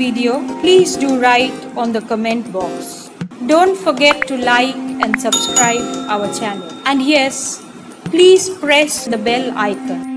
video, please do write on the comment box. Don't forget to like and subscribe our channel. And yes, please press the bell icon